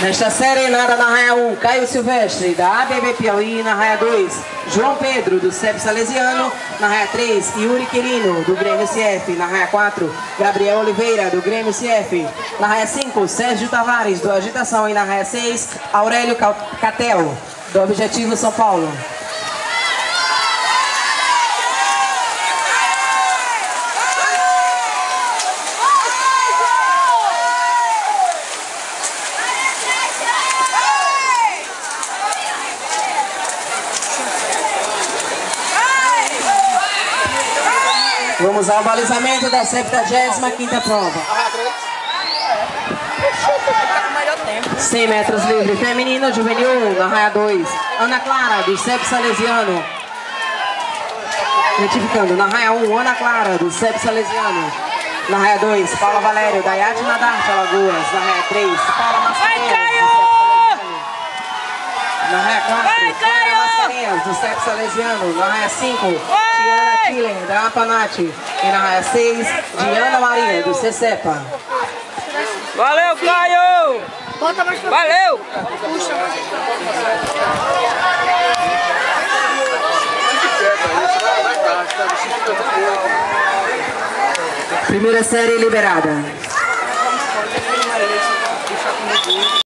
Nesta série, nada na raia 1, Caio Silvestre, da ABB Piauí, na raia 2, João Pedro, do CEP Salesiano, na raia 3, Yuri Quirino, do Grêmio CF, na raia 4, Gabriel Oliveira, do Grêmio CF, na raia 5, Sérgio Tavares, do Agitação, e na raia 6, Aurélio Catel, do Objetivo São Paulo. Vamos ao balizamento da 75ª prova. 100 metros livre feminino, juvenil, na raia 2. Ana Clara, do CEP Salesiano. Retificando, na raia 1, Ana Clara, do CEP Salesiano. Na raia 2, Paula Valério, da Iate Nadarte, Alagoas. Na raia 3, Paula Mascarenhas, Na raia 4, Paula Mascarenhas, do CEP Salesiano. Na raia 5, Killen, da Apanati. E na raia 6, Diana Maria, do CECEPA. Valeu, Caio! Valeu! Puxa. Primeira série liberada.